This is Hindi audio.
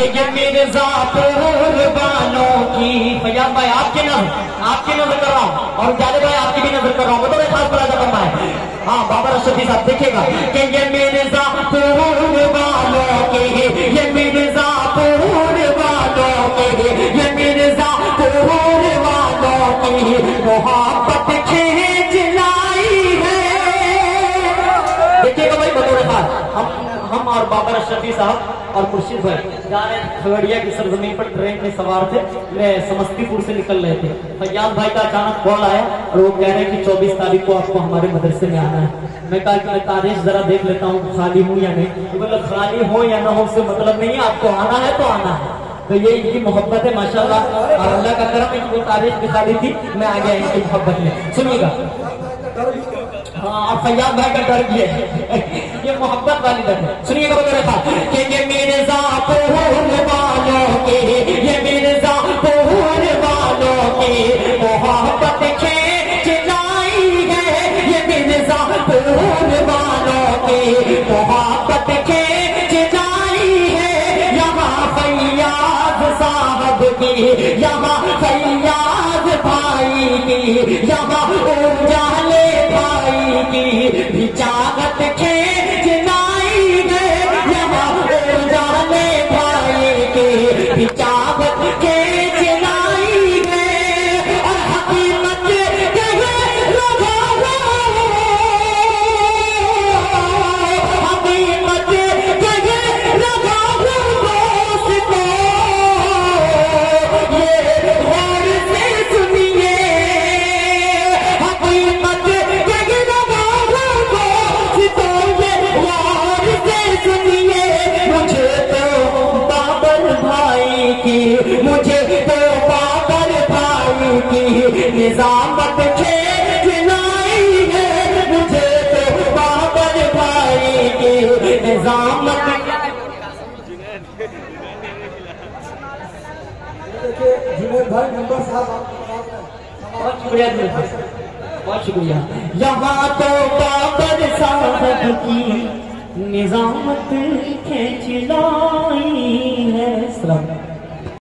कि ये मिर्जापुर वालों की फैयाज भाई, आपकी नज़र आपकी नज़र कर रहा हूँ। और जाले भाई, आपकी भी नज़र कर रहा हूँ। बतौर खास प्लाजा करना है। हाँ बाबा रशदी साहब, देखिएगा कि ये मिर्जापुर वालों की, ये मिर्जापुर वालों की, ये मिर्जापुर वालों की और बाबर अशरफी साहब और मुर्शिद भाई। जा रहे खगड़िया की सरजमीन पर ट्रेन में सवार थे। मैं समस्तीपुर से निकल रहे थे। फैयाज भाई का अचानक कॉल आया और वो कह रहे हैं कि 24 तारीख को आपको हमारे मदरसे में आना है। मैं कहा कि मैं तारीख जरा देख लेता हूँ, खाली हूँ या नहीं। मतलब खाली हो या ना हो उससे मतलब नहीं है, आपको आना है तो आना है। तो ये इनकी मोहब्बत है, माशाल्लाह। और अल्लाह का करम इनको भी खाली थी, मैं आ गया इनकी मोहब्बत में। सुनिएगा। हाँ और फैयाज भाई का डर ये मोहब्बत वाली डर सुनिएगा वगैरह था कि ये मिर्जापुर वालों के, ये मिर्जापुर वालों के मोहब्बत है। ये मिर्जापुर वालों के मोहब्बत है। यहाँ फैयाज साहब की, यहाँ फैयाज भाई की, यहाँ भाई की भी चाहत की मुझे तो बाबर भाई की निजामत खेच लाई है। मुझे तो बाबर भाई की निजामत जुनेद भाई नंबर साहब आपके पास बहुत शुक्रिया बहुत शुक्रिया। यहाँ तो बाबर साहब की निजामत खेच लाई